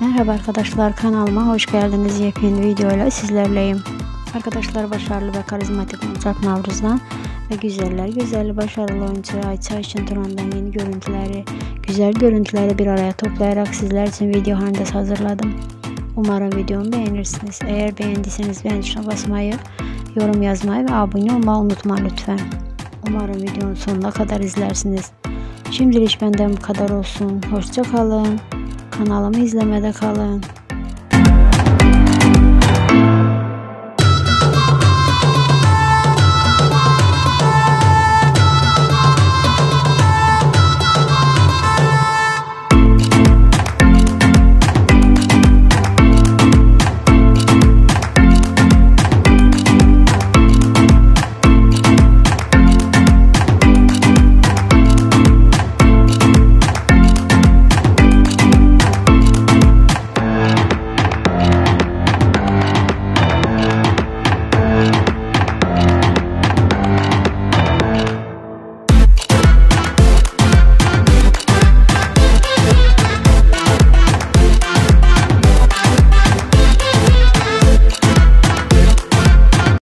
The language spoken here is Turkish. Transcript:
Merhaba arkadaşlar kanalıma hoş geldiniz. Yepyeni videoyla sizlerleyim. Arkadaşlar başarılı ve karizmatik olacak Navruz'dan ve güzeller güzel başarılı oyuncu Ayça için Turan'dan yeni görüntüleri, güzel görüntüleri bir araya toplayarak sizler için video halinde hazırladım. Umarım videomu beğenirsiniz. Eğer beğendiyseniz beğen tuşuna basmayı, yorum yazmayı ve abone olmayı unutma lütfen. Umarım videonun sonuna kadar izlersiniz. Şimdilik benden bu kadar olsun. Hoşça kalın. Kanalımı izlemede kalın.